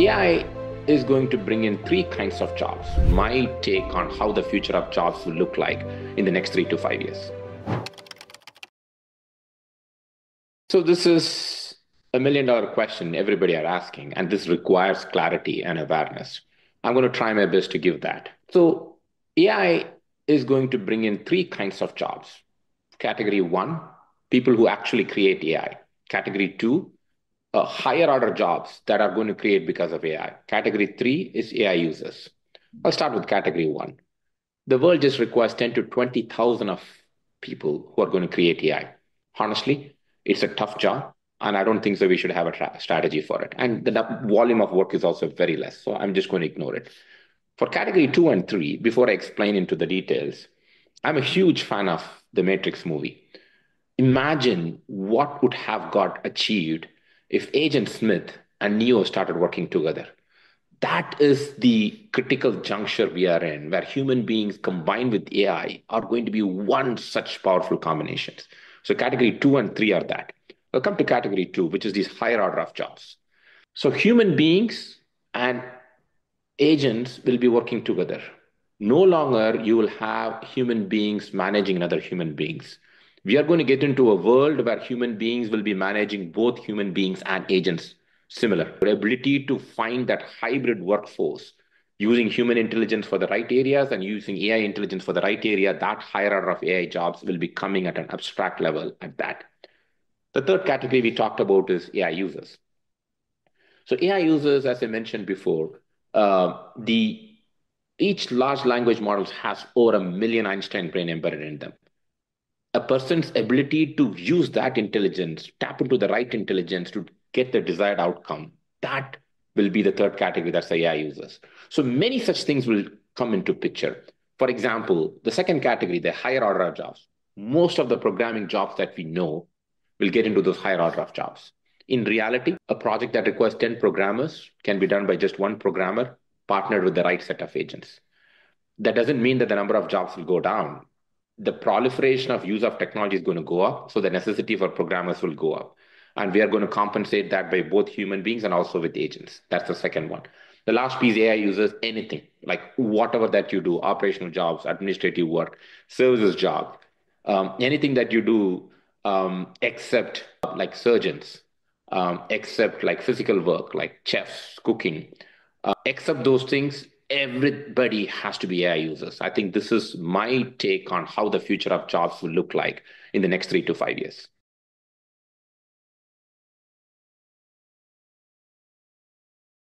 AI is going to bring in three kinds of jobs. My take on how the future of jobs will look like in the next three to five years. So, this is a million dollar question everybody are asking, and this requires clarity and awareness. I'm going to try my best to give that. So, AI is going to bring in three kinds of jobs. Category one, people who actually create AI. Category two, Uh, higher order jobs that are going to create because of AI. Category three is AI users. I'll start with category one. The world just requires 10 to 20,000 of people who are going to create AI. Honestly, it's a tough job, and I don't think so we should have a tra- strategy for it. And the volume of work is also very less, so I'm just going to ignore it. For category two and three, before I explain into the details, I'm a huge fan of the Matrix movie. Imagine what would have got achieved if Agent Smith and Neo started working together. That is the critical juncture we are in, where human beings combined with AI are going to be one such powerful combinations. So category two and three are that. We'll come to category two, which is these higher order of jobs. So human beings and agents will be working together. No longer you will have human beings managing other human beings. We are going to get into a world where human beings will be managing both human beings and agents similar. Our ability to find that hybrid workforce using human intelligence for the right areas and using AI intelligence for the right area, that higher order of AI jobs will be coming at an abstract level at that. The third category we talked about is AI users. So AI users, as I mentioned before, uh, the each large language models has over a million Einstein brain embedded in them a person's ability to use that intelligence, tap into the right intelligence to get the desired outcome, that will be the third category that's AI users. So many such things will come into picture. For example, the second category, the higher order of jobs. Most of the programming jobs that we know will get into those higher order of jobs. In reality, a project that requires 10 programmers can be done by just one programmer partnered with the right set of agents. That doesn't mean that the number of jobs will go down the proliferation of use of technology is going to go up, so the necessity for programmers will go up. And we are going to compensate that by both human beings and also with agents. That's the second one. The last piece, AI uses anything, like whatever that you do, operational jobs, administrative work, services job, um, anything that you do, um, except like surgeons, um, except like physical work, like chefs, cooking, uh, except those things, everybody has to be AI users. I think this is my take on how the future of jobs will look like in the next three to five years.